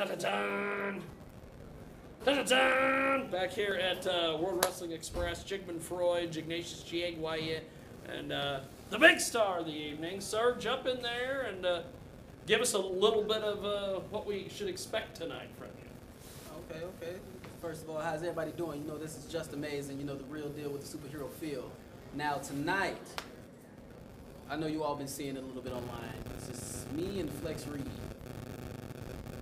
Dun-dun-dun. Dun-dun-dun. Back here at uh, World Wrestling Express, Jigman Freud, Ignatius Giaguaye, and uh, the big star of the evening. Sir, jump in there and uh, give us a little bit of uh, what we should expect tonight from you. Okay, okay. First of all, how's everybody doing? You know, this is Justamazing. You know, the real deal with the superhero feel. Now, tonight, I know you all been seeing it a little bit online. This is me and Flex Reed.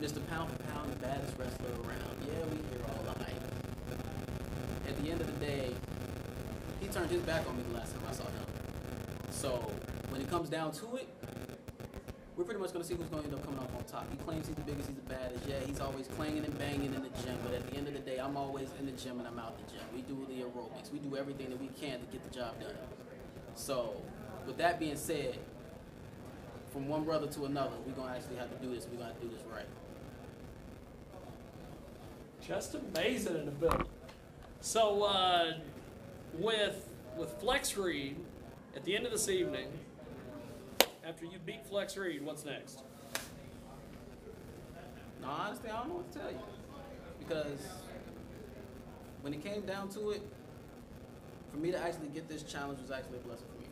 Mr. Pound for Pound, the baddest wrestler around. Yeah, we hear all night. At the end of the day, he turned his back on me the last time I saw him. So, when it comes down to it, we're pretty much going to see who's going to end up coming off on top. He claims he's the biggest, he's the baddest. Yeah, he's always clanging and banging in the gym, but at the end of the day, I'm always in the gym and I'm out the gym. We do the aerobics. We do everything that we can to get the job done. So, with that being said, from one brother to another, we're going to actually have to do this. We're to do this right. Justamazing in the building. So uh, with with Flex Reed, at the end of this evening, after you beat Flex Reed, what's next? No, honestly, I don't know what to tell you. Because when it came down to it, for me to actually get this challenge was actually a blessing for me.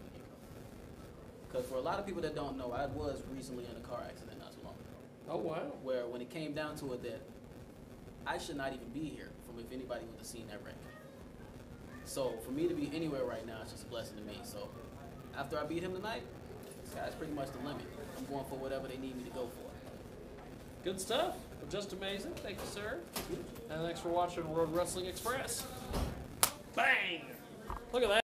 Because for a lot of people that don't know, I was recently in a car accident not too long ago. Oh wow! Where when it came down to it, that I should not even be here from if anybody would have seen that wreck. So for me to be anywhere right now, it's just a blessing to me. So after I beat him tonight, that's pretty much the limit. I'm going for whatever they need me to go for. Good stuff. Well, Justamazing. Thank you, sir. And thanks for watching World Wrestling Express. Bang! Look at that.